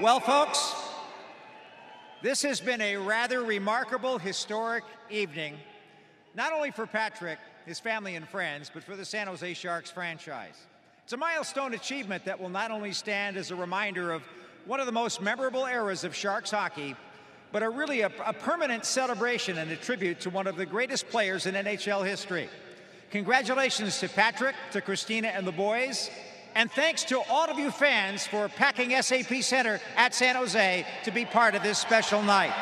Well, folks, this has been a rather remarkable, historic evening, not only for Patrick, his family, and friends, but for the San Jose Sharks franchise. It's a milestone achievement that will not only stand as a reminder of one of the most memorable eras of Sharks hockey, but a really a, a permanent celebration and a tribute to one of the greatest players in NHL history. Congratulations to Patrick, to Christina, and the boys. And thanks to all of you fans for packing SAP Center at San Jose to be part of this special night.